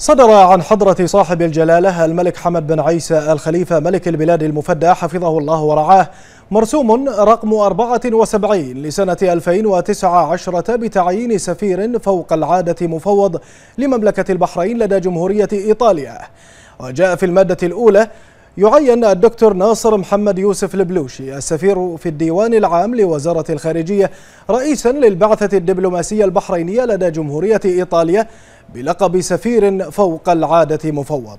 صدر عن حضرة صاحب الجلالة الملك حمد بن عيسى الخليفة ملك البلاد المفدى حفظه الله ورعاه مرسوم رقم 74 لسنة 2019 بتعيين سفير فوق العادة مفوض لمملكة البحرين لدى جمهورية إيطاليا. وجاء في المادة الأولى يعين الدكتور ناصر محمد يوسف البلوشي السفير في الديوان العام لوزارة الخارجية رئيسا للبعثة الدبلوماسية البحرينية لدى جمهورية إيطاليا بلقب سفير فوق العادة مفوض.